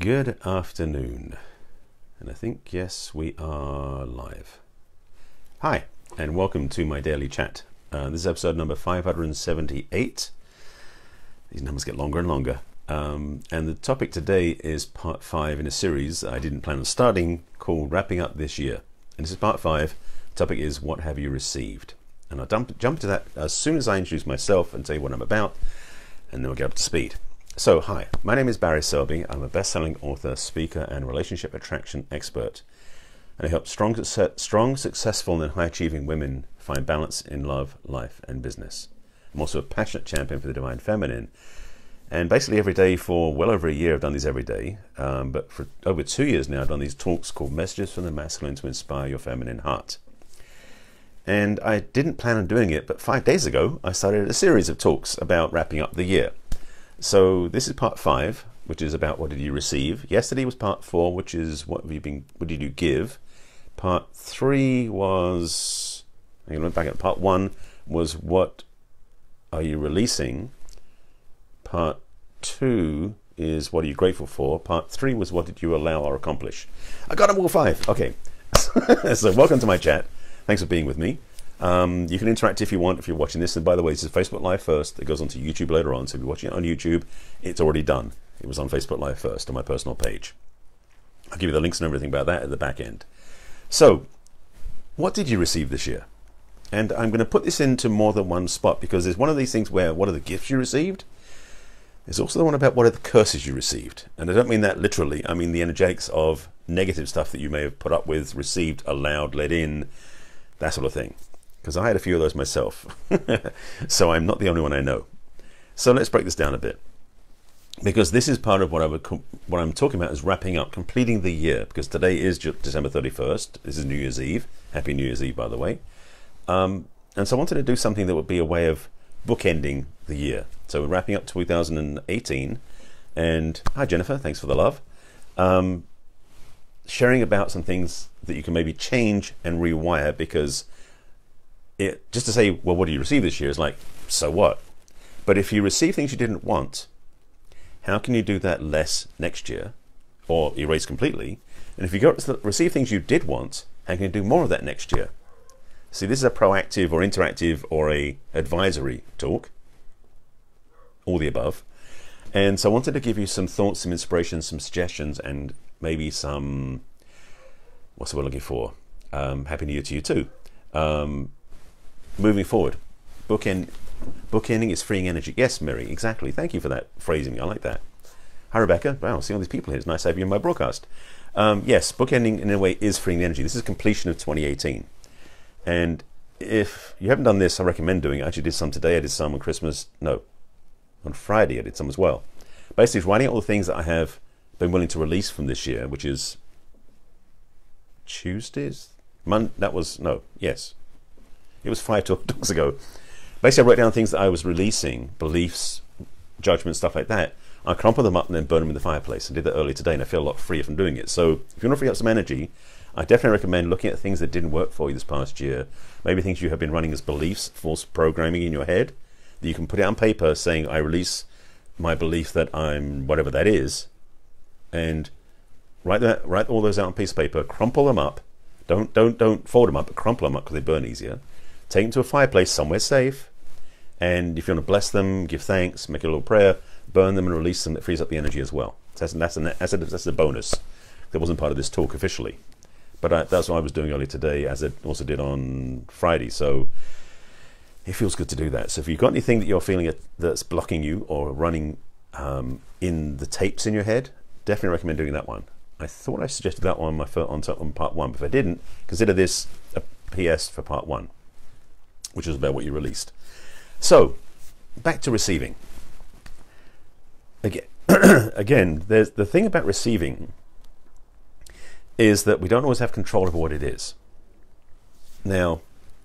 Good afternoon. And I think, yes, we are live. Hi, and welcome to my daily chat. Uh, this is episode number 578. These numbers get longer and longer. Um, and the topic today is part five in a series I didn't plan on starting called Wrapping Up This Year. And this is part five. The topic is What Have You Received? And I'll jump, jump to that as soon as I introduce myself and tell you what I'm about, and then we'll get up to speed. So, hi, my name is Barry Selby. I'm a best selling author, speaker, and relationship attraction expert. And I help strong, strong successful, and high achieving women find balance in love, life, and business. I'm also a passionate champion for the divine feminine. And basically, every day for well over a year, I've done these every day. Um, but for over two years now, I've done these talks called Messages from the Masculine to Inspire Your Feminine Heart. And I didn't plan on doing it, but five days ago, I started a series of talks about wrapping up the year. So this is part five, which is about what did you receive. Yesterday was part four, which is what have you been, what did you give. Part three was, I'm going to look back at part one was what are you releasing. Part two is what are you grateful for. Part three was what did you allow or accomplish. I got them all five. Okay, so welcome to my chat. Thanks for being with me. Um, you can interact if you want, if you're watching this. And by the way, this is Facebook Live first. It goes on to YouTube later on. So if you're watching it on YouTube, it's already done. It was on Facebook Live first on my personal page. I'll give you the links and everything about that at the back end. So, what did you receive this year? And I'm going to put this into more than one spot because there's one of these things where what are the gifts you received? There's also the one about what are the curses you received. And I don't mean that literally, I mean the energetics of negative stuff that you may have put up with, received, allowed, let in, that sort of thing because I had a few of those myself. so I'm not the only one I know. So let's break this down a bit. Because this is part of what I would what I'm talking about is wrapping up, completing the year. Because today is December 31st. This is New Year's Eve. Happy New Year's Eve, by the way. Um, and so I wanted to do something that would be a way of bookending the year. So we're wrapping up 2018. And hi, Jennifer. Thanks for the love. Um, sharing about some things that you can maybe change and rewire because it just to say, well, what do you receive this year is like, so what? But if you receive things you didn't want, how can you do that less next year or erase completely? And if you go receive things you did want, how can you do more of that next year? See, this is a proactive or interactive or a advisory talk, all the above. And so I wanted to give you some thoughts, some inspiration, some suggestions, and maybe some, what's the word looking for? Um, Happy New Year to you too. Um, moving forward. Bookend, bookending is freeing energy. Yes, Mary, exactly. Thank you for that phrasing. I like that. Hi, Rebecca. Wow, see all these people here. It's nice to have you in my broadcast. Um, yes, bookending in a way is freeing energy. This is completion of 2018. And if you haven't done this, I recommend doing it. I actually did some today. I did some on Christmas. No, on Friday I did some as well. Basically, writing out all the things that I have been willing to release from this year, which is Tuesdays. Mon- that was no, yes, it was five talks ago. Basically, I wrote down things that I was releasing, beliefs, judgments, stuff like that. I crumple them up and then burn them in the fireplace. I did that earlier today, and I feel a lot freer from doing it. So, if you want to free up some energy, I definitely recommend looking at things that didn't work for you this past year. Maybe things you have been running as beliefs, false programming in your head, that you can put it on paper saying, I release my belief that I'm whatever that is, and write that, write all those out on piece of paper, crumple them up. Don't don't don't fold them up, but crumple them up because they burn easier take them to a fireplace somewhere safe, and if you want to bless them, give thanks, make a little prayer, burn them and release them, it frees up the energy as well. That's, that's, an, that's, a, that's a bonus that wasn't part of this talk officially. But I, that's what I was doing earlier today, as I also did on Friday. So it feels good to do that. So if you've got anything that you're feeling that's blocking you or running um, in the tapes in your head, definitely recommend doing that one. I thought I suggested that one on my on part one, but if I didn't, consider this a PS for part one which is about what you released. So, back to receiving. Again, again, there's the thing about receiving is that we don't always have control over what it is. Now,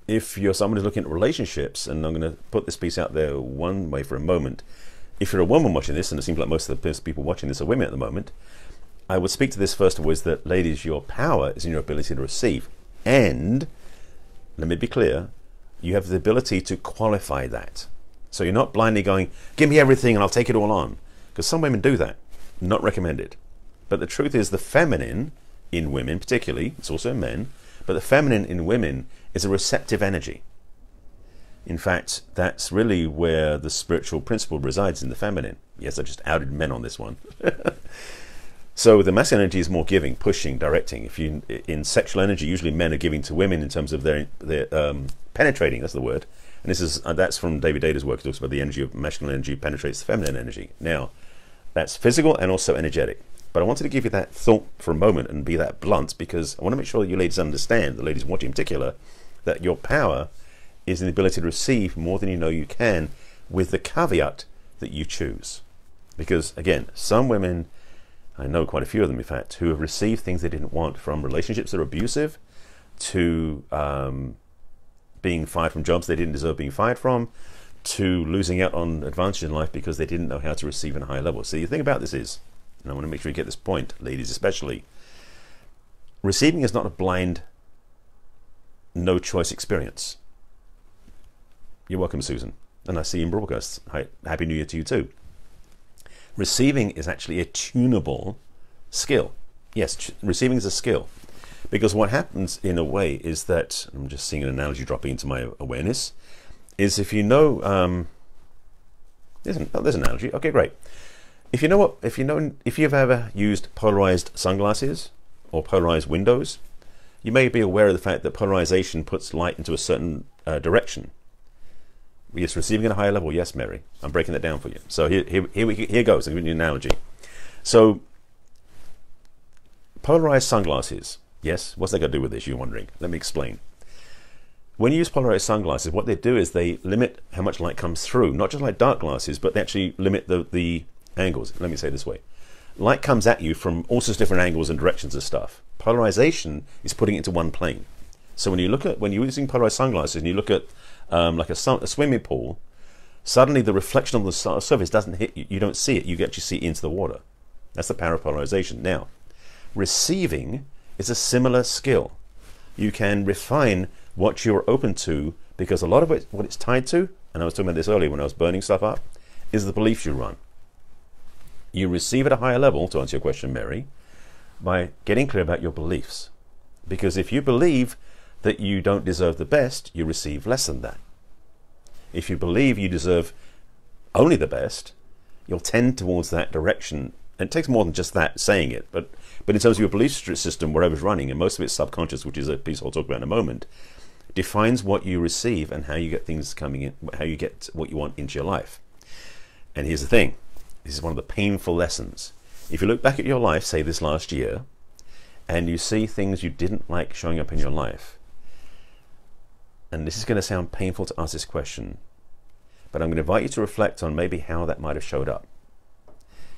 if you're someone who's looking at relationships, and I'm going to put this piece out there one way for a moment. If you're a woman watching this, and it seems like most of the people watching this are women at the moment, I would speak to this first of all is that, ladies, your power is in your ability to receive. And, let me be clear, you have the ability to qualify that. So you're not blindly going, give me everything and I'll take it all on. Because some women do that. Not recommended. But the truth is, the feminine in women, particularly, it's also in men, but the feminine in women is a receptive energy. In fact, that's really where the spiritual principle resides in the feminine. Yes, I just outed men on this one. so the masculine energy is more giving, pushing, directing. If you in sexual energy, usually men are giving to women in terms of their their um, penetrating. That's the word. And this is uh, that's from David Deida's work. He talks about the energy of masculine energy penetrates the feminine energy. Now, that's physical and also energetic. But I wanted to give you that thought for a moment and be that blunt because I want to make sure that you ladies understand, the ladies watching in particular, that your power is in the ability to receive more than you know you can, with the caveat that you choose. Because again, some women, I know quite a few of them in fact, who have received things they didn't want from relationships that are abusive to um, being fired from jobs they didn't deserve being fired from to losing out on advantage in life because they didn't know how to receive in a higher level. So the thing about this is, and I want to make sure you get this point, ladies especially, receiving is not a blind, no choice experience. You're welcome, Susan. And I see you in broadcast. Hi, Happy New Year to you too. Receiving is actually a tunable skill. Yes, receiving is a skill. Because what happens in a way is that, I'm just seeing an analogy dropping into my awareness, is if you know, um, there's, an, oh, there's an analogy. Okay, great. If you know what, if you know, if you've ever used polarized sunglasses or polarized windows, you may be aware of the fact that polarization puts light into a certain uh, direction. Yes, receiving at a higher level. Yes, Mary. I'm breaking that down for you. So here, here, here, we, here goes. I'm giving you an analogy. So, polarized sunglasses. Yes, what's that got to do with this? You're wondering. Let me explain. When you use polarized sunglasses, what they do is they limit how much light comes through. Not just like dark glasses, but they actually limit the, the angles. Let me say this way. Light comes at you from all sorts of different angles and directions of stuff. Polarization is putting it into one plane. So when you look at when you're using polarized sunglasses and you look at um, like a, a, swimming pool, suddenly the reflection on the surface doesn't hit you. You don't see it. You actually see it into the water. That's the power of polarization. Now, receiving is a similar skill. You can refine what you're open to because a lot of it, what it's tied to, and I was talking about this earlier when I was burning stuff up, is the beliefs you run. You receive at a higher level, to answer your question, Mary, by getting clear about your beliefs. Because if you believe that you don't deserve the best, you receive less than that. If you believe you deserve only the best, you'll tend towards that direction. And it takes more than just that saying it, but but in terms of your belief system, wherever it's running, and most of it's subconscious, which is a piece I'll talk about in a moment, defines what you receive and how you get things coming in, how you get what you want into your life. And here's the thing: this is one of the painful lessons. If you look back at your life, say this last year, and you see things you didn't like showing up in your life, and this is going to sound painful to ask this question, but I'm going to invite you to reflect on maybe how that might have showed up.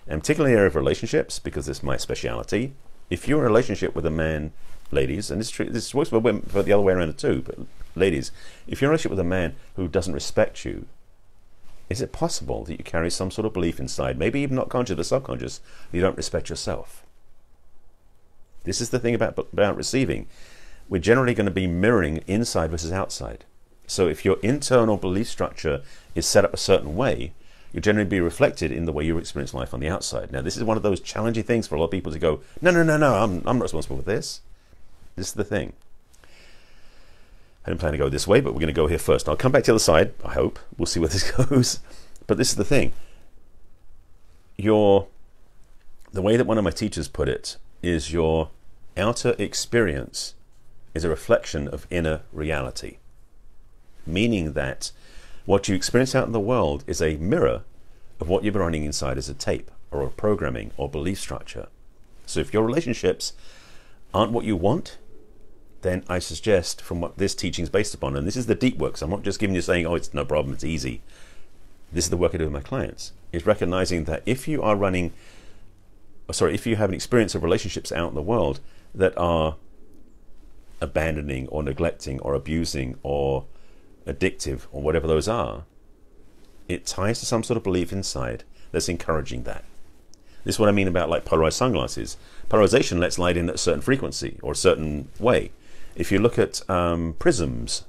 And particularly in the area of relationships, because this is my speciality. If you're in a relationship with a man, ladies, and this, this works for, women, for the other way around too, but ladies, if you're in a relationship with a man who doesn't respect you, is it possible that you carry some sort of belief inside, maybe even not conscious but subconscious, that you don't respect yourself? This is the thing about, about receiving we're generally going to be mirroring inside versus outside. So if your internal belief structure is set up a certain way, you'll generally be reflected in the way you experience life on the outside. Now, this is one of those challenging things for a lot of people to go, no, no, no, no, I'm, I'm not responsible for this. This is the thing. I didn't plan to go this way, but we're going to go here first. I'll come back to the other side, I hope. We'll see where this goes. But this is the thing. Your, the way that one of my teachers put it is your outer experience is a reflection of inner reality, meaning that what you experience out in the world is a mirror of what you've been running inside as a tape or a programming or belief structure. So if your relationships aren't what you want, then I suggest from what this teaching is based upon, and this is the deep work, so I'm not just giving you saying, oh, it's no problem, it's easy. This is the work I do with my clients, is recognizing that if you are running, oh, sorry, if you have an experience of relationships out in the world that are abandoning or neglecting or abusing or addictive or whatever those are, it ties to some sort of belief inside that's encouraging that. This is what I mean about like polarized sunglasses. Polarization lets light in at a certain frequency or a certain way. If you look at um, prisms,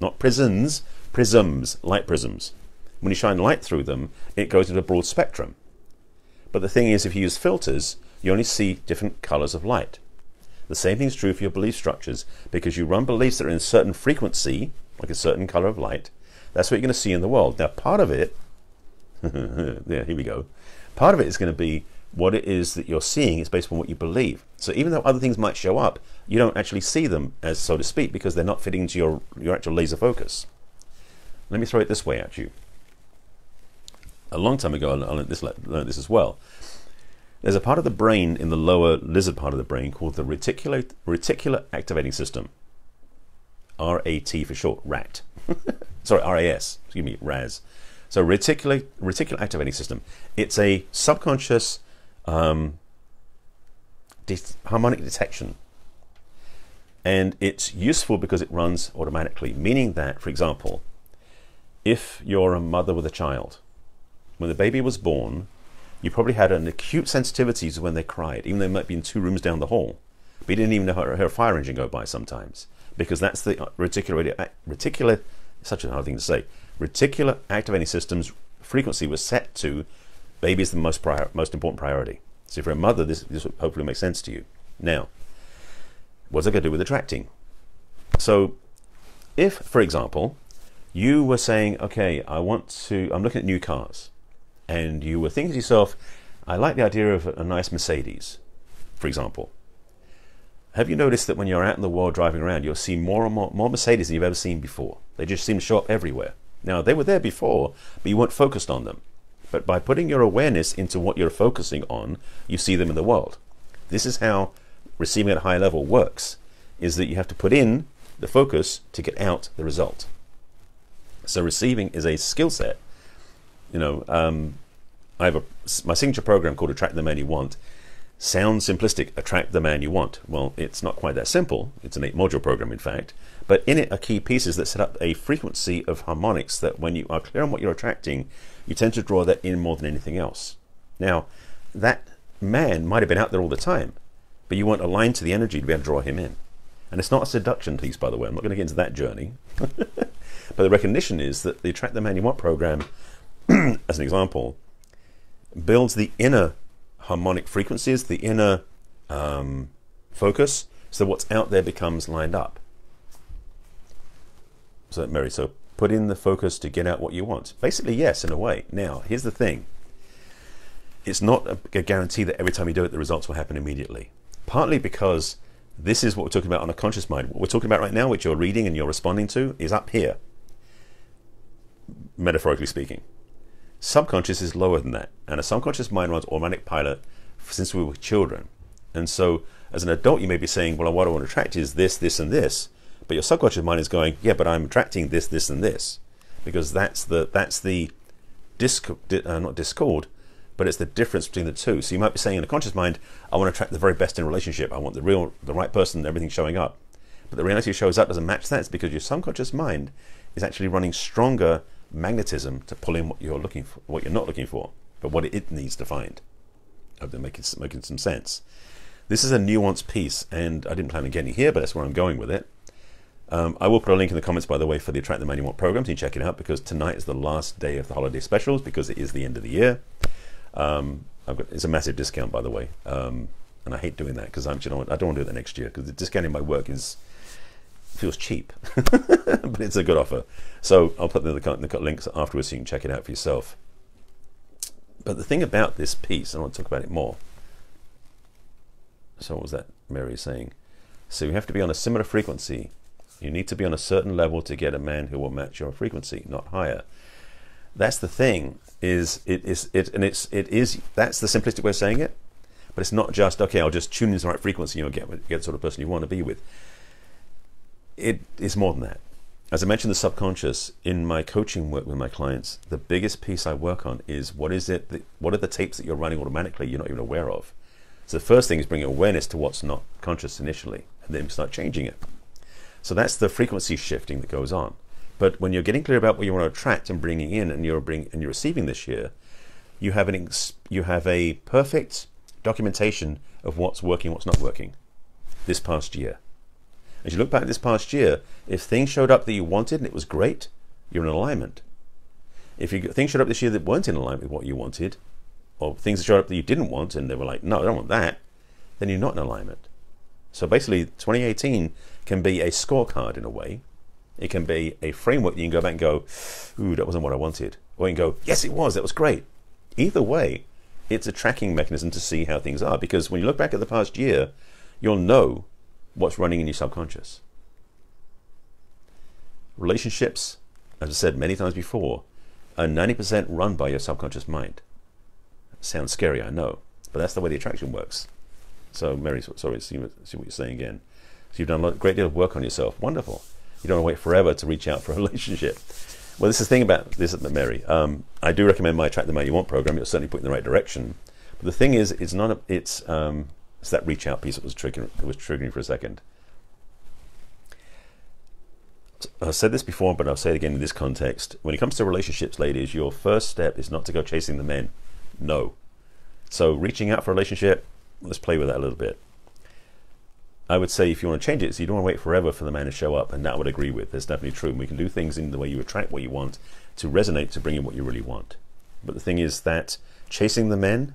not prisms, prisms, light prisms, when you shine light through them, it goes into a broad spectrum. But the thing is, if you use filters, you only see different colors of light. The same thing is true for your belief structures because you run beliefs that are in a certain frequency, like a certain color of light. That's what you're going to see in the world. Now, part of it, yeah, here we go. Part of it is going to be what it is that you're seeing is based on what you believe. So even though other things might show up, you don't actually see them as so to speak because they're not fitting into your, your actual laser focus. Let me throw it this way at you. A long time ago, I learned this, learned this as well. There's a part of the brain in the lower lizard part of the brain called the reticular, reticular activating system. RAT for short, RAT. Sorry, RAS, excuse me, RAS. So reticular, reticular activating system. It's a subconscious um, harmonic detection. And it's useful because it runs automatically, meaning that, for example, if you're a mother with a child, when the baby was born, you probably had an acute sensitivity to when they cried, even though they might be in two rooms down the hall. But you didn't even know her, her fire engine go by sometimes, because that's the reticular, uh, reticular, such a hard thing to say, reticular activating system's frequency was set to baby is the most, prior, most important priority. So for a mother, this, this hopefully makes sense to you. Now, what's it going to do with attracting? So if, for example, you were saying, okay, I want to, I'm looking at new cars, and you were thinking to yourself, I like the idea of a nice Mercedes, for example. Have you noticed that when you're out in the world driving around, you'll see more and more, more Mercedes than you've ever seen before? They just seem to show up everywhere. Now, they were there before, but you weren't focused on them. But by putting your awareness into what you're focusing on, you see them in the world. This is how receiving at a high level works, is that you have to put in the focus to get out the result. So receiving is a skill set. You know, um, I have a, my signature program called Attract the Man You Want. Sounds simplistic, attract the man you want. Well, it's not quite that simple. It's an eight module program, in fact. But in it are key pieces that set up a frequency of harmonics that when you are clear on what you're attracting, you tend to draw that in more than anything else. Now, that man might have been out there all the time, but you weren't aligned to the energy to be able to draw him in. And it's not a seduction piece, by the way. I'm not going to get into that journey. but the recognition is that the Attract the Man You Want program, as an example, builds the inner harmonic frequencies, the inner um, focus, so what's out there becomes lined up. So, Mary, so put in the focus to get out what you want. Basically, yes, in a way. Now, here's the thing it's not a, guarantee that every time you do it, the results will happen immediately. Partly because this is what we're talking about on a conscious mind. What we're talking about right now, which you're reading and you're responding to, is up here, metaphorically speaking. Subconscious is lower than that. And a subconscious mind runs automatic pilot since we were children. And so, as an adult, you may be saying, Well, what I want to attract is this, this, and this. But your subconscious mind is going, yeah, but I'm attracting this, this, and this, because that's the that's the disc, uh, not discord, but it's the difference between the two. So you might be saying in a conscious mind, I want to attract the very best in a relationship. I want the real, the right person, everything showing up. But the reality shows up doesn't match that. It's because your subconscious mind is actually running stronger magnetism to pull in what you're looking for, what you're not looking for, but what it needs to find. I hope they're making, making some sense. This is a nuanced piece, and I didn't plan on getting here, but that's where I'm going with it. Um, I will put a link in the comments, by the way, for the Attract the You Want program. So you check it out because tonight is the last day of the holiday specials because it is the end of the year. Um, got, it's a massive discount, by the way, um, and I hate doing that because I'm, you know, I don't want to do that next year because the discounting my work is feels cheap, but it's a good offer. So I'll put the, the, the links afterwards so you can check it out for yourself. But the thing about this piece, I want to talk about it more. So what was that Mary saying? So you have to be on a similar frequency you need to be on a certain level to get a man who will match your frequency, not higher. That's the thing. Is it is it and it's it is that's the simplistic way of saying it. But it's not just okay. I'll just tune in the right frequency. You'll get get the sort of person you want to be with. It is more than that. As I mentioned, the subconscious in my coaching work with my clients, the biggest piece I work on is what is it? That, what are the tapes that you're running automatically you're not even aware of? So the first thing is bringing awareness to what's not conscious initially, and then start changing it. So that's the frequency shifting that goes on. But when you're getting clear about what you want to attract and bringing in, and you're bring and you're receiving this year, you have an you have a perfect documentation of what's working, what's not working, this past year. As you look back at this past year, if things showed up that you wanted and it was great, you're in alignment. If you, things showed up this year that weren't in alignment with what you wanted, or things that showed up that you didn't want, and they were like, no, I don't want that, then you're not in alignment. So basically, 2018 can be a scorecard in a way. It can be a framework that you can go back and go, ooh, that wasn't what I wanted. Or you can go, yes, it was, that was great. Either way, it's a tracking mechanism to see how things are. Because when you look back at the past year, you'll know what's running in your subconscious. Relationships, as I said many times before, are 90% run by your subconscious mind. Sounds scary, I know, but that's the way the attraction works. So, Mary, sorry, see what, see what you're saying again. So, you've done a great deal of work on yourself. Wonderful. You don't want to wait forever to reach out for a relationship. Well, this is the thing about this, Mary. Um, I do recommend my Attract the Man You Want program. It'll certainly put you in the right direction. But the thing is, it's not. A, it's um, it's that reach out piece that was triggering. That was triggering for a second. I've said this before, but I'll say it again in this context. When it comes to relationships, ladies, your first step is not to go chasing the men. No. So reaching out for a relationship, let's play with that a little bit. I would say if you want to change it, so you don't want to wait forever for the man to show up, and that I would agree with. That's definitely true. And we can do things in the way you attract what you want to resonate to bring in what you really want. But the thing is that chasing the men,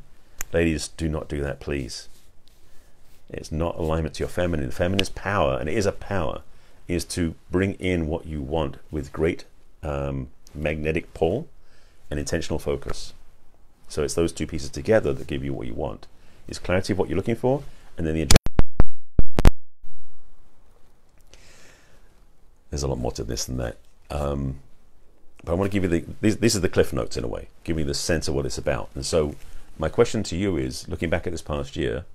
ladies, do not do that, please. It's not alignment to your feminine. The feminine's power, and it is a power, is to bring in what you want with great um, magnetic pull and intentional focus. So it's those two pieces together that give you what you want. It's clarity of what you're looking for, and then the there's a lot more to this than that. Um, but I want to give you the these, these are the cliff notes in a way, give you the sense of what it's about. And so, my question to you is: looking back at this past year,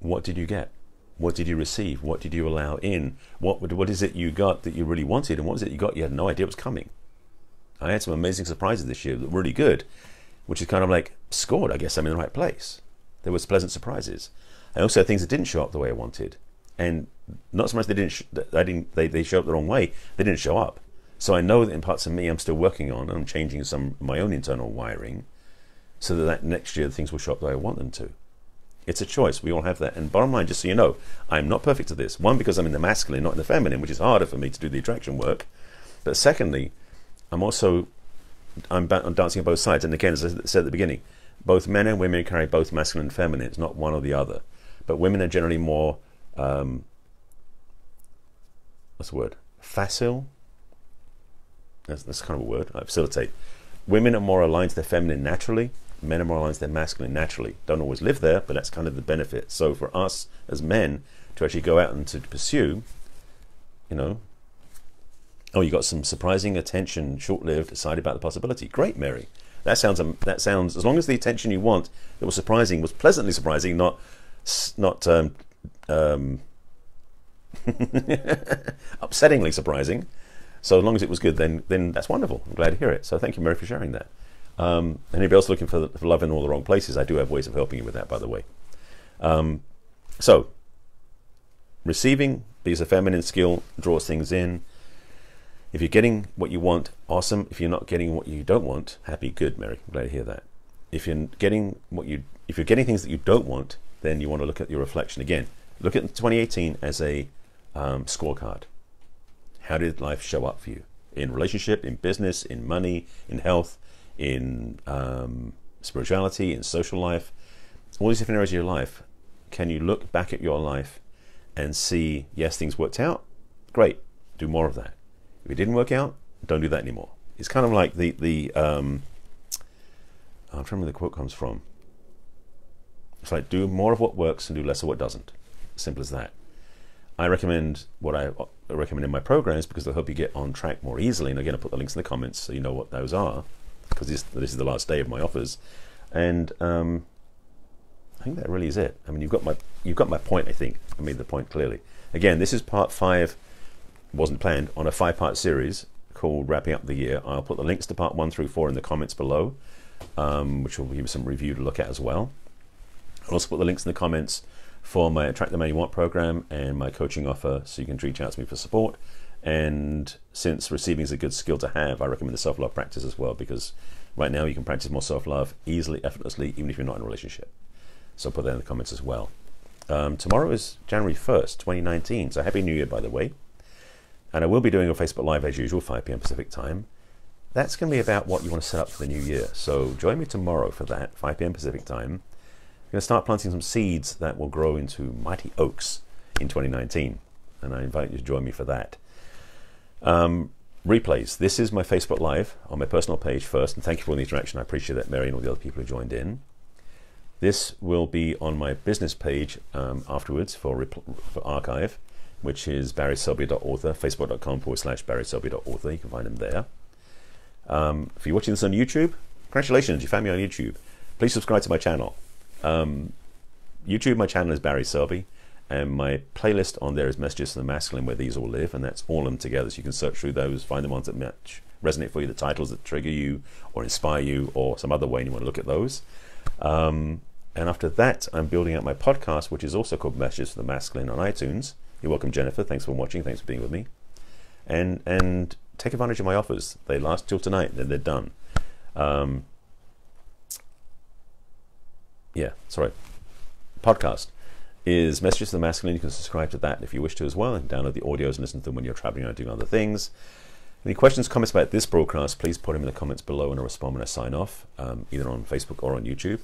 what did you get? What did you receive? What did you allow in? What what is it you got that you really wanted, and what was it you got you had no idea was coming? I had some amazing surprises this year that were really good, which is kind of like scored. I guess I'm in the right place. There was pleasant surprises. I also things that didn't show up the way I wanted, and not so much they didn't I didn't they, they show up the wrong way. They didn't show up. So I know that in parts of me I'm still working on and I'm changing some my own internal wiring, so that, that next year things will show up the way I want them to. It's a choice. We all have that. And bottom line, just so you know, I'm not perfect at this. One, because I'm in the masculine, not in the feminine, which is harder for me to do the attraction work. But secondly, I'm also I'm, I'm dancing on both sides. And again, as I said at the beginning, both men and women carry both masculine and feminine. It's not one or the other. But women are generally more um, what's the word? Facile. That's, that's kind of a word. I facilitate. Women are more aligned to their feminine naturally. Men are more aligned to their masculine naturally. Don't always live there, but that's kind of the benefit. So for us as men to actually go out and to pursue, you know, oh, you got some surprising attention, short-lived, excited about the possibility. Great, Mary. That sounds um, that sounds as long as the attention you want that was surprising was pleasantly surprising, not not um, um, upsettingly surprising. So as long as it was good, then then that's wonderful. I'm glad to hear it. So thank you, Mary, for sharing that. Um, anybody else looking for, for, love in all the wrong places? I do have ways of helping you with that, by the way. Um, so receiving, because a feminine skill draws things in. If you're getting what you want, awesome. If you're not getting what you don't want, happy, good, Mary. I'm glad to hear that. If you're getting what you, if you're getting things that you don't want, then you want to look at your reflection again. Look at 2018 as a um, scorecard. How did life show up for you in relationship, in business, in money, in health, in um, spirituality, in social life, all these different areas of your life? Can you look back at your life and see, yes, things worked out? Great, do more of that. If it didn't work out, don't do that anymore. It's kind of like the the um, I'm trying to remember where the quote comes from. It's like do more of what works and do less of what doesn't. Simple as that. I recommend what I recommend in my programs because they'll help you get on track more easily. And again, I'll put the links in the comments so you know what those are because this, this is the last day of my offers. And um, I think that really is it. I mean, you've got my you've got my point. I think I made the point clearly. Again, this is part five. Wasn't planned on a five-part series called "Wrapping Up the Year." I'll put the links to part one through four in the comments below, um, which will give you some review to look at as well. I'll also put the links in the comments for my Attract the Man You Want program and my coaching offer so you can reach out to me for support. And since receiving is a good skill to have, I recommend the self love practice as well because right now you can practice more self love easily, effortlessly, even if you're not in a relationship. So I'll put that in the comments as well. Um, tomorrow is January 1st, 2019. So Happy New Year, by the way. And I will be doing a Facebook Live as usual, 5 p.m. Pacific time. that's going to be about what you want to set up for the new year. So join me tomorrow for that, 5 p.m. Pacific time. I'm going to start planting some seeds that will grow into mighty oaks in 2019, and I invite you to join me for that. Um, replays. This is my Facebook Live on my personal page first, and thank you for all the interaction. I appreciate that, Mary, and all the other people who joined in. This will be on my business page um, afterwards for, for archive, which is barryselby.author, facebook.com forward slash barryselby.author. You can find them there. Um, if you're watching this on YouTube, congratulations, you found me on YouTube. Please subscribe to my channel. Um, YouTube, my channel is Barry Selby, and my playlist on there is Messages from the Masculine, where these all live, and that's all of them together. So you can search through those, find the ones that match, resonate for you, the titles that trigger you or inspire you, or some other way and you want to look at those. Um, and after that, I'm building out my podcast, which is also called Messages from the Masculine on iTunes. You're welcome, Jennifer. Thanks for watching. Thanks for being with me. And and take advantage of my offers. They last till tonight, then they're done. Um, yeah, sorry. Podcast is Messages to the Masculine. You can subscribe to that if you wish to as well, and download the audios and listen to them when you're traveling or doing other things. Any questions, comments about this broadcast, please put them in the comments below and I'll respond when I sign off, um, either on Facebook or on YouTube.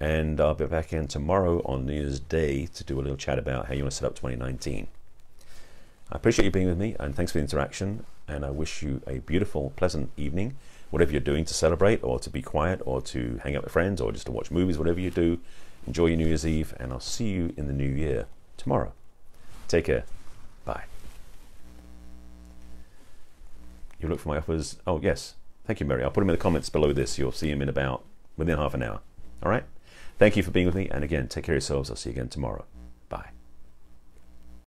And I'll be back in tomorrow on New Year's Day to do a little chat about how you want to set up 2019. I appreciate you being with me and thanks for the interaction. And I wish you a beautiful, pleasant evening. Whatever you're doing to celebrate or to be quiet or to hang out with friends or just to watch movies, whatever you do, enjoy your New Year's Eve. And I'll see you in the new year tomorrow. Take care. Bye. You look for my offers. Oh, yes. Thank you, Mary. I'll put them in the comments below this. You'll see them in about within half an hour. All right? Thank you for being with me. And again, take care of yourselves. I'll see you again tomorrow. Bye.